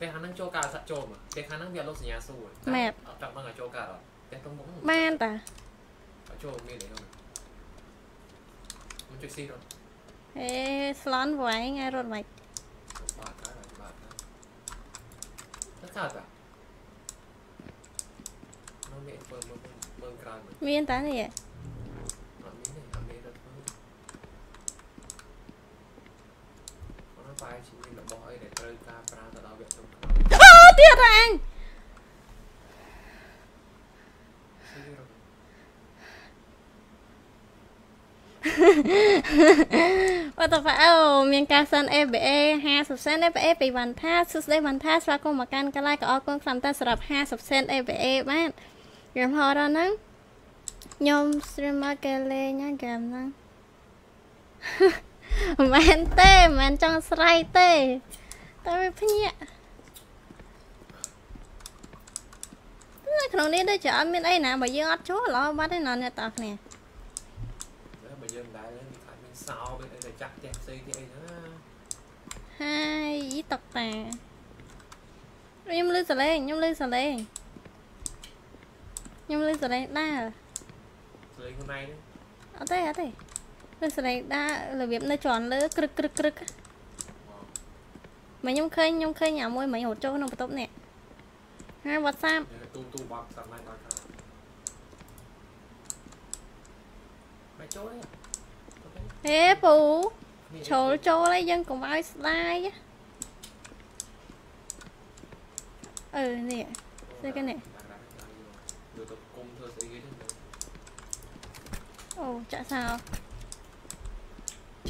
ពេលខាងហ្នឹងចូលការសាក់ចូលមកពេលខាងហ្នឹងវាអត់លុបសញ្ញាសួរអត់ចង់ដឹងឲ្យចូលការអត់ពេលទៅមុខបានតាអត់ចូលមានអីហ្នឹងមិនជួយស៊ីរត់ហេស្លន់វែងឯរត់មិនបាទបាទបាទទៅកើតតានោះមានធ្វើមើលមើលក្រោយមើលមានតានេះ អត់មានទេអត់មានរត់ធ្វើអត់ បាយជាមានរបស់អីដែលត្រូវការប្រើទៅដល់វគ្គចុងក្រោយអូទៀតអញស៊ីរត់អត់តើអូមានការសិន ABA 50សេន ABA ពីវ៉ាន់ថាសួស្ដីវ៉ាន់ថាស្វាគមន៍មកកាន់កន្លែងក៏អរគុណខ្លាំងតែសម្រាប់50សេន ABA បានខ្ញុំហៅដល់ហ្នឹងខ្ញុំ streamer គេលេងហ្នឹងហ្គេមហ្នឹង មិនមែនទេមិនមែនចង់ស្រ័យទេតែវាភ្ញាក់នៅក្នុងនេះដូចជាអត់មានអីណាបើយើងអត់ចូលឡើបាត់ទេណាអ្នកតោះគ្នាបើយើងមិនដែរមានខ្លាចមានសោមានអីដែលចាក់ផ្ទះផ្សេងទៀតអីណាហើយតុកតាខ្ញុំលឺសលេងខ្ញុំលឺសលេងខ្ញុំលឺសលេងដើរស្លេងខ្លួនឯងហ្នឹងអត់ទេអត់ទេ លឺសលេងដើររបៀបនៅជាន់លើក្រឹកក្រឹកក្រឹកមកខ្ញុំឃើញខ្ញុំឃើញអាមួយមិញរត់ចូលក្នុងបន្ទប់នេះហើយ WhatsApp ទូទូបាក់សាប់ណៃដល់ខាងមកចូលទេហេពូចូលចូលអីយើងកុំឲ្យស្ដាយអឺនេះស្អីគេនេះទៅទៅគុំធ្វើស្អីគេទេអូចាក់សោ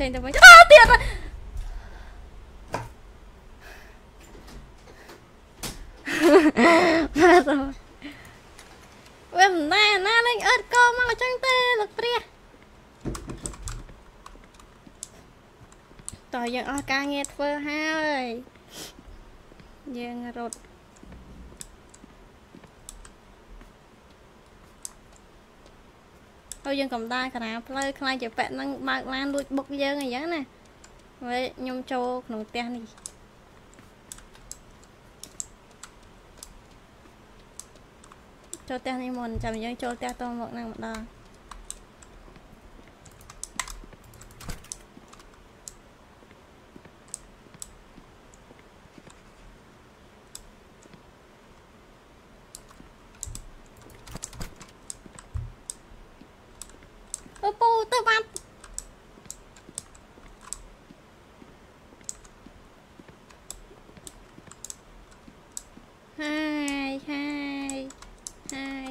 ចេញទៅវិញអើទៀតមកទៅវាមិនណែណាលេងអត់កោមកអញ្ចឹងទេលោកព្រះតើយើងអស់ការងារធ្វើហើយយើងរត់ ហើយយើងកំដាលកណាផ្លូវខ្លាចជាប៉ែហ្នឹងបើកឡានលួចបុកយើងអញ្ចឹងណាហើយខ្ញុំចូលក្នុងផ្ទះនេះចូលផ្ទះនេះមុនចាំយើងចូលផ្ទះតមកហ្នឹងម្ដងអូពូទៅបាត់ហើយហើយហើយ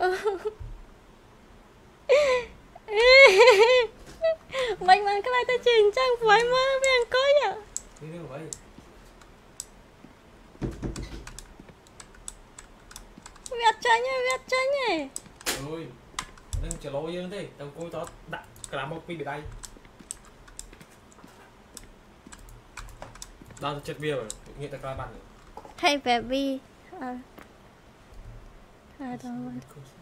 វាអត់ចាញ់ទេអើយនឹងចលោយើងទេទៅអង្គុយតដាក់ក្រាមមកពីបដៃដល់ទៅចិត្តវាងាកទៅក្រោយបាត់ Hey baby អើហើយទៅមក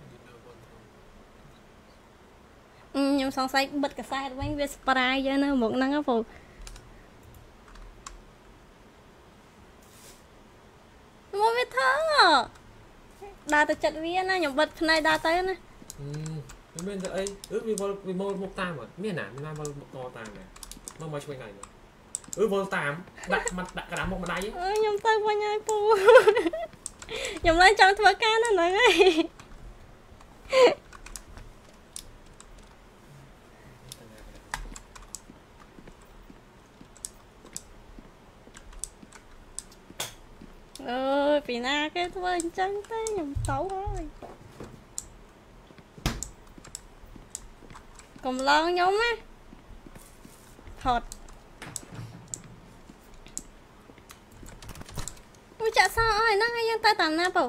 ខ្ញុំសង្ស័យបិទកសែតវិញវាស្ប្រាយយើងនៅមុខហ្នឹងហ៎ពូមកវាថងដើរទៅចិត្តវាណាខ្ញុំបិទភ្នែកដើរទៅណាមិនមានទៅអីអឺវាវល់វាមកមុខតាមមានណាមានណាវល់មុខតតាមដែរមកមកឆ្វេងណៃអឺវល់តាមដាក់មកដាក់ក្រាមមុខម្ដាយអើខ្ញុំទៅវិញហើយពូខ្ញុំឡើងចង់ធ្វើការនៅហ្នឹងហើយ អើយពីណាគេធ្វើអញ្ចឹងទៅខ្ញុំទៅហើយកុំឡងខ្ញុំណាថតអូចាក់សោអស់ហ្នឹងហើយយើងទៅតាមណាបើ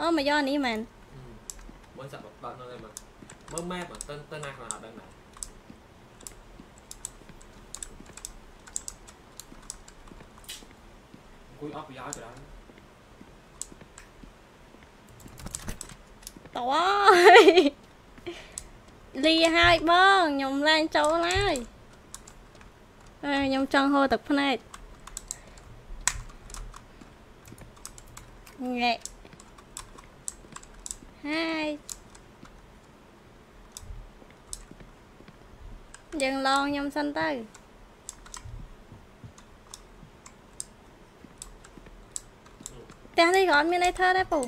អូមកយកនេះមែនបងសាក់បាត់នៅហ្នឹងមើលម៉ែបើតិនតិនណាខ្លួនអត់ដឹងណា យអត់ប្រយោជន៍ច្រើនតើអើយលីហើយបងខ្ញុំឡើងចូលហើយអើយខ្ញុំចង់ហូរទឹកភ្នែកងែហើយយើងឡងខ្ញុំសិនទៅ ផ្ទះនេះក៏អត់មានអីធ្វើដែរពូច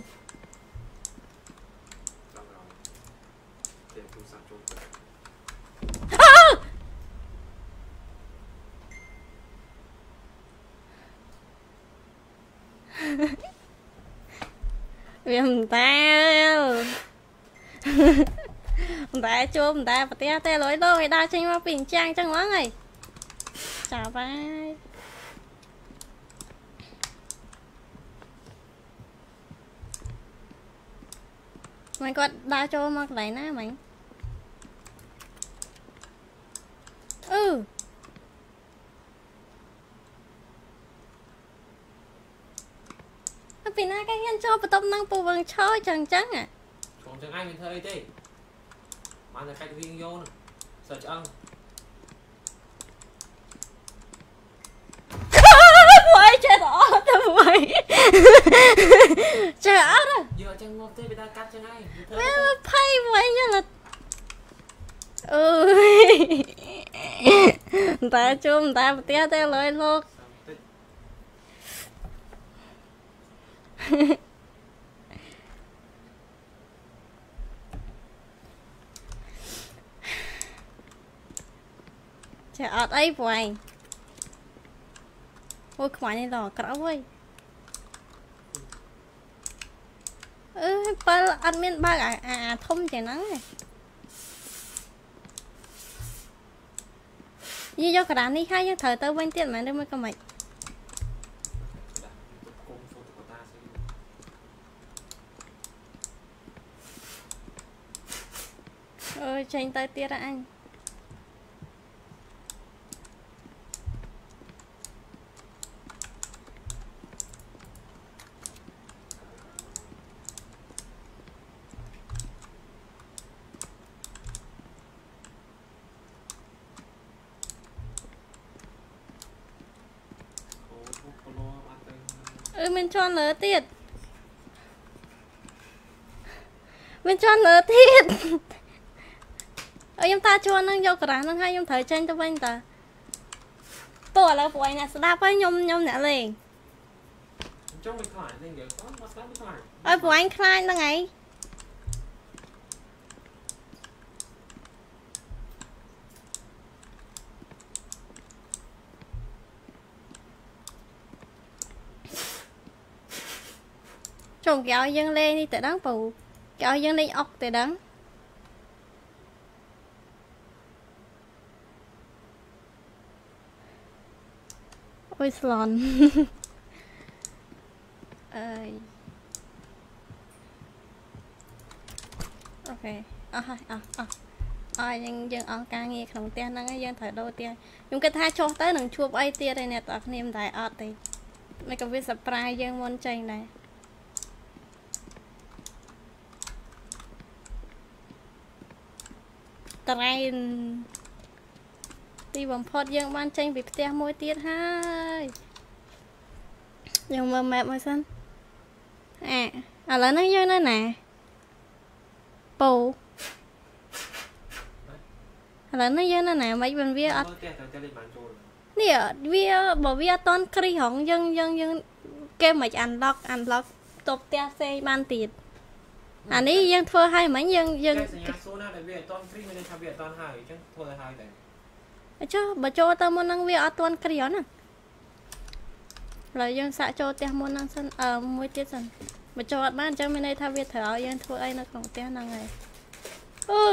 ង់ឲ្យតែទូរស័ព្ទចូលទៅវាមិនតែមិនតែជួបមិនតែប្រទេសទេលុយដូរឲ្យដើរចេញមកពីអញ្ចាំងអញ្ចឹងហ្មងហីចាប់ហើយ មិនគាត់ដើរចូលមកកន្លែងណាមិញអឺហើយពីណាគេហ៊ានចូលបន្ទប់នឹងពូវងឆោចឹងចឹងអាឆ្លងចឹងឯងមានធ្វើអីទេបានតែកាច់វិញយកហ្នឹងសើឆ្អឹង ពួកឯងចេះតែអត់ទៅពួកឯងចេះអត់យកអញ្ចឹងមកទេវាដើរកាត់ចឹងឯងវាធ្វើវាភ័យពួកឯងហ្នឹងអើយតែជុំតែប្រទេសទេលុយលោកតិចចេះអត់អីពួកឯង អូយខ្វាញ់នេះដល់ក្រៅហើយអឺបើអត់មានបើកអាអាអាធំជាងហ្នឹងទេយើងយកក្តារនេះហើយយើងត្រូវទៅវិញទៀតមែនឬមិនក៏មិនដាក់ទុកគុំចូលទៅកតាស្អីអើយចេញទៅទៀតហ่ะអញ អូទុកគលោបានទៅ អឺមានជន់ លើទៀតមានជន់លើទៀតអើយខ្ញុំតាជន់ហ្នឹងយកក្រាស់ហ្នឹងហើយខ្ញុំត្រូវចេញទៅវិញតាពូឥឡូវពួកឯងអ្នកស្ដាប់ហើយខ្ញុំខ្ញុំអ្នកលេងអញ្ចឹងមិនខ្លាចទេនិយាយគាត់មកស្ដាប់មិនខ្លាចអើយពួកឯងខ្លាចហ្នឹងឯង ចុងគេឲ្យយើងលេងនេះទៅដឹងពូគេឲ្យយើងលេងអុកទៅដឹងអូយស្លន់អើយអូខេអស់ហើយអស់អស់អស់យើងយើងអស់ការងារក្នុងផ្ទះហ្នឹងហើយយើងត្រូវដូរផ្ទះខ្ញុំគិតថាចុះទៅនឹងជួបអីទៀតឯអ្នកទាំងអស់គ្នាមិនតែអត់ទេមិនក៏វា surprise យើងមុនចេញដែរ ត្រែនទីបំផុតយើងបានចេញពីផ្ទះមួយទៀតហើយយើងមើល map មួយសិនអាឥឡូវហ្នឹងយើងនៅណាពូឥឡូវហ្នឹងយើងនៅណាមិនវិញវាអត់មើលផ្ទះទៅតែលេខបានចូលនេះវាបើវាអត់តន់គ្រីហងយើងយើងយើងគេមិន unlock unlock តបផ្ទះផ្សេងបានទៀតអា នេះយើងធ្វើឲ្យមិញយើងយើងតែសញ្ញាសួរណាដែលវាអត់តន់គ្រីមានន័យថាវាអត់តន់ហើយអញ្ចឹងធ្វើឲ្យហើយដែរចុះបើចូលទៅមុនហ្នឹងវាអត់តន់គ្រីហណាឥឡូវយើងសាកចូលផ្ទះមុនហ្នឹងសិនអឺមួយទៀតសិនបើចូលអត់បានអញ្ចឹងមានន័យថាវាត្រូវឲ្យយើងធ្វើអីនៅក្នុងផ្ទះហ្នឹងហើយអឺ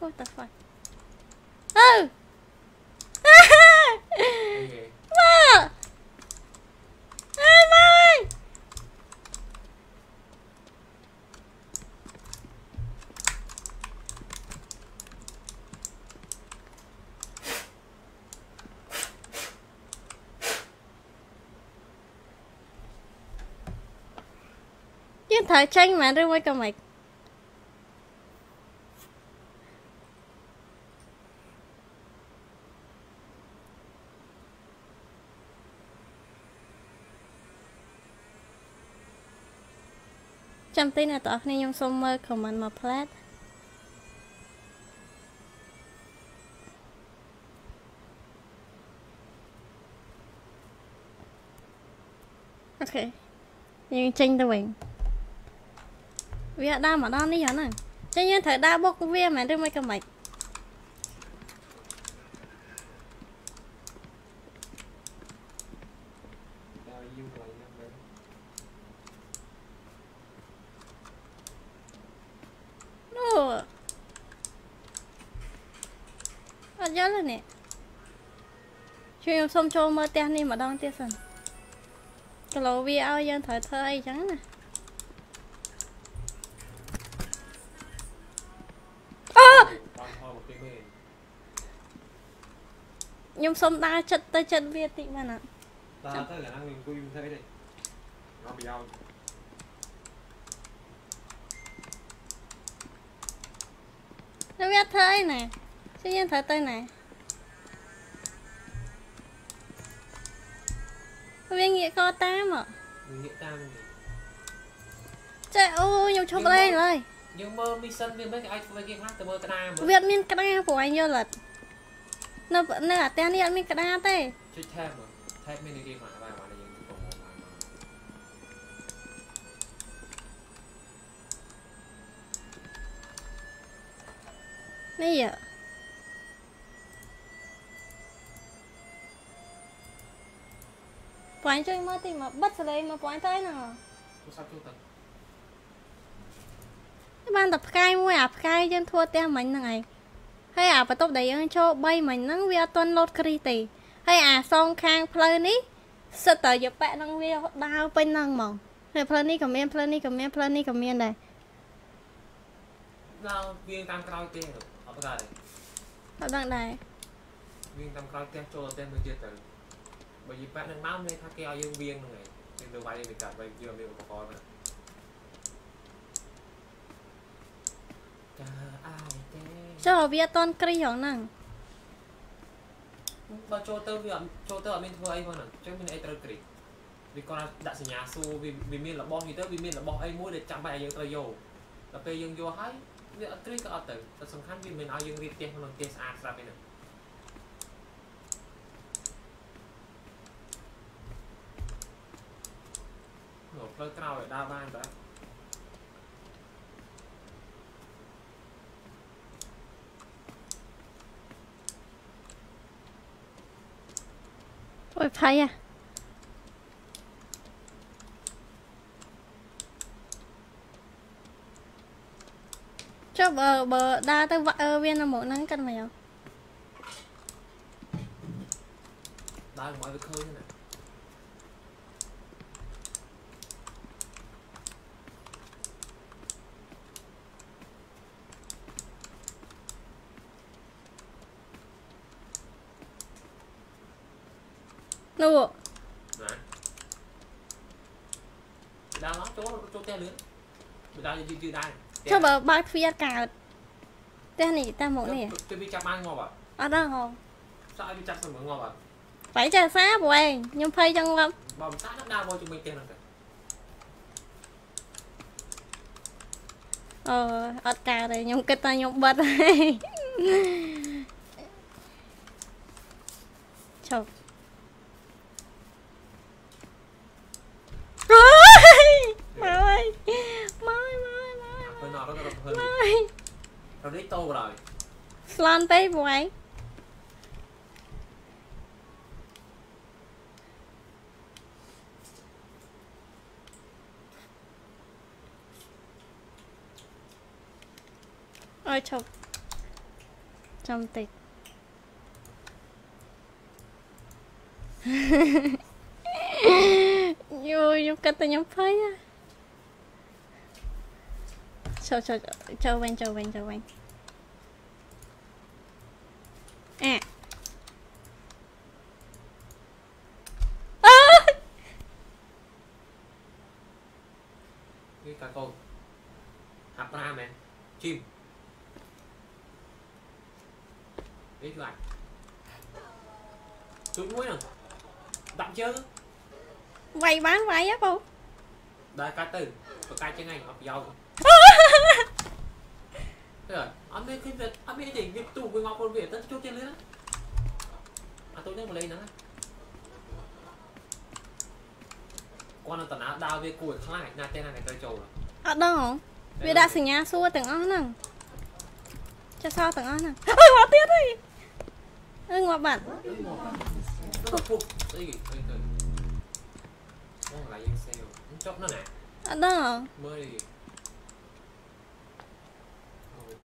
What the fuck អឺអីគេមកអើ យមកអើយយើងត្រូវចេញមែនឬមួយក៏មិន ចាំទីអ្នកទាំងអស់គ្នាខ្ញុំសូមមើល comment មកផ្លែតអូខេយើងចេញទៅវិញវាអត់ដើរមកដល់នេះហ្នឹងចឹងយើងត្រូវដើរបុកវាមែនឬមិនក៏មិន ដល់យូរកន្លែងហ្នឹងមែន អូអត់ យល់ទេនេះជួយខ្ញុំសុំចូលមើលផ្ទះនេះម្ដងទៀតសិនគីឡូវាឲ្យយើងត្រូវធ្វើអីចឹងណាអូដល់ផលមកពេកមែនខ្ញុំសុំដើរចិត្តទៅចិត្តវាតិចមែនអត់ដល់ទៅកណ្ដាលវាអង្គុយមិនធ្វើអីទេមកប្រយោជន៍ទៅវាធ្វើអីណា ជួយយើងត្រូវទៅណាវាងាកកតាមហ៎វាងាកតាមនេះចេះអូខ្ញុំឈប់លេងឡើយយើងមើលមីសិនវាមិនគេអាចធ្វើគេខ្លះទៅមើលក្តារមើលវាអត់មានក្តារព្រោះអញយល់អត់នៅនៅអាផ្ទះនេះអត់មានក្តារទេចុច tab មើល tab មានគេខ្លះបាទបាទយើងទៅមកបានម ប្រអញជួយមើលតិចមកបិទសលេងមកប្រអញទៅអីហ្នឹងទូរស័ព្ទទូទៅបានតែផ្កាយមួយអាផ្កាយយើងធ្វើផ្ទះមិញហ្នឹងឯងហើយអាបន្ទប់ដែលយើងចូល3មិញហ្នឹងវាអត់ទាន់លោតគ្រីទេហើយអាសងខាងផ្លូវនេះសិតតើយកប៉ែនឹងវាដាវពេញហ្នឹងហ្មងហើយផ្លូវនេះក៏មានផ្លូវនេះក៏មានផ្លូវនេះក៏មានដែរដល់វាតាមក្រោយទេអត់ដឹងដែរអត់ដឹងដែរវាតាមក្រោយផ្ទះចូលផ្ទះមួយទៀតទៅ បើយីប៉ាក់នឹងមកមានថាគេឲ្យយើងវាងហ្នឹងឯងយើងទៅវាយទៅកាត់វាយយើងមានឧបករណ៍ហ្នឹងចាអាយទេចុះវាអត់ទាន់គ្រីហ្នឹងបើចូលទៅវាអត់ចូលទៅអត់មានធ្វើអីផងហ្នឹងអញ្ចឹងមានអីត្រូវគ្រីវាគាត់ថាដាក់សញ្ញាសួរវាវាមានរបស់នេះទៅវាមានរបស់អីមួយដែលចាំបាច់ឲ្យយើងត្រូវយកដល់ពេលយើងយកហើយវាអត់គ្រីក៏អត់ទៅតែសំខាន់វាមិនឲ្យយើងរៀបផ្ទះក្នុងផ្ទះស្អាតស្រាប់ទេហ្នឹង នោះផ្លូវក្រោយឲ្យដើរបានបាទអូយផៃអាចុះបើបើដើរទៅវាក់អឺវា នៅមុខហ្នឹងគិតមកយកដើរមកឲ្យវាឃើញហ្នឹងណានោះណាដើរមកចូលចូលផ្ទះលឿនបើដើរយឺតយឺតដែរចុះបើបើកទ្វារកើតផ្ទះនេះតែមុខនេះទៅវាចាប់បានងាប់អត់អត់ដឹងហ៎សាក់ឲ្យវាចាប់ស្មើងាប់អត់បែរចាសាព្រោះឯងខ្ញុំភ័យចឹងងាប់បើមិនសាក់ដើរមកជាមួយផ្ទះហ្នឹងទៅអឺអត់កើតទេខ្ញុំគិតថាខ្ញុំបិទហើយឈប់ Máu ơi Máu ơi máu ơi Máu ơi Rodito rồi. Slon tới vậy Ôi chụp Trong tịch. យពេលណត់ទៅទៅហឺមកហើយរនេះតោក្រោយស្លន់ពេកព្រោះឯងអើយឈប់ចាំតិចយូយូគិតតែខ្ញុំភ័យហ៎ចូលចូលចូលវិញចូលវិញចូលវិញអ่ะអើយ cái cá con hạt ra mẹ chim biết lại chút muối nè đậm chứ វាយបានវាយហ៎បង đây cá từ và cá chân anh học dầu Thế rồi, anh biết cái việc, anh biết cái gì, việc tủ với ngọc con việc tất chút trên nữa À tôi nhắc một lên nữa Con là tận áo đào về củi khá lại, nà tên này này tôi trầu rồi អត់ដឹងហ៎វាដាក់សញ្ញាសួរទាំងអស់ហ្នឹងចេះសល់ទាំងអស់ហ្នឹងអើយមកទៀតហើយអើយងាប់បាត់ Nó là phục, Chop na na? Ada. Mari.